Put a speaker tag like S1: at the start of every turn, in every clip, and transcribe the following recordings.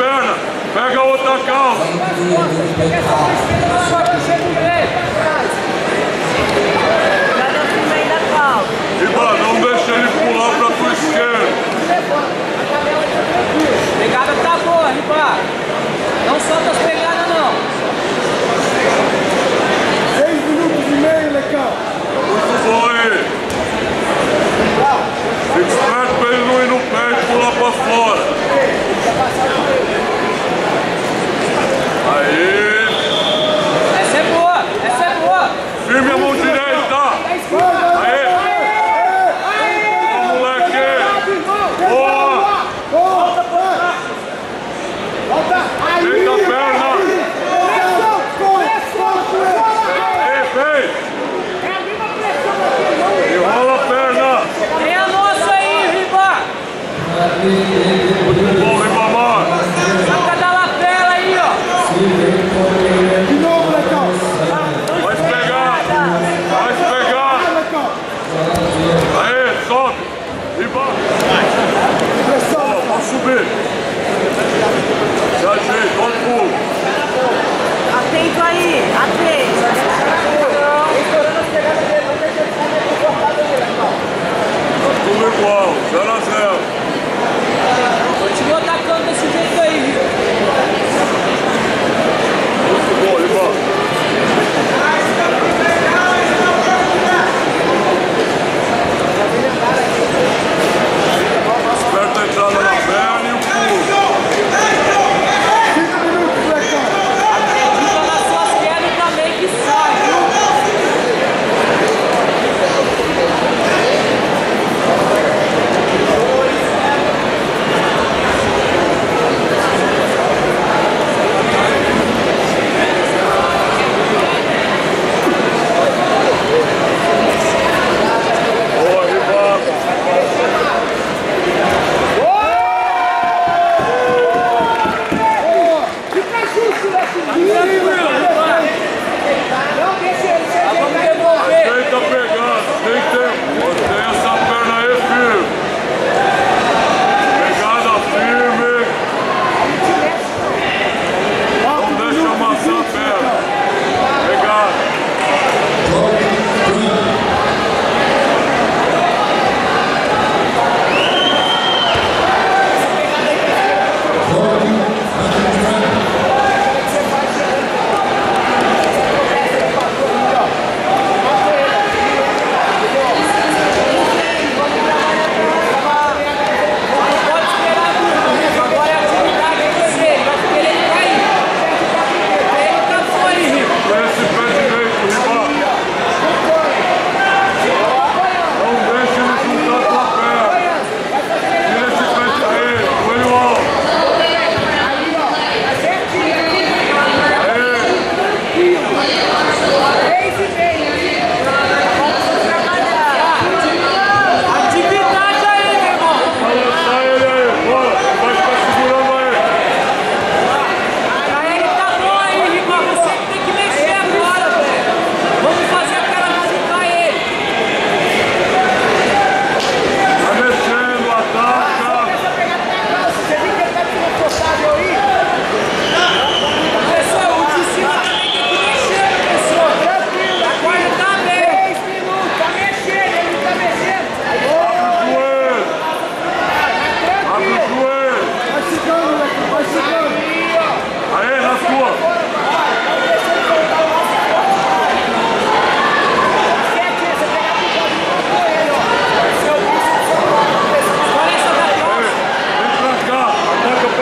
S1: perna. Pega a outra calça. Não deixa ele pular pra tua esquerda. Pegada tá boa, Riba. Não solta as pegadas.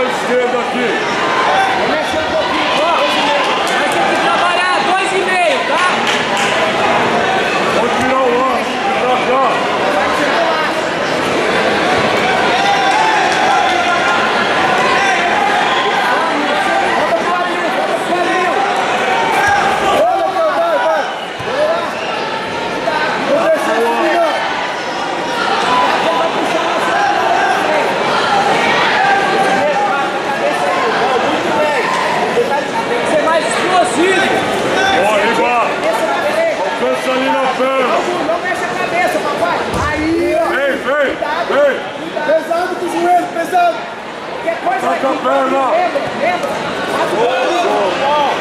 S1: esquerda aqui. Não, não mexe a cabeça, papai. Aí, ó. Ei, ei, cuidado, ei. Cuidado. Pesado com o joelho, pesado. Que coisa Toca aqui, lembra, lembra. Faz o.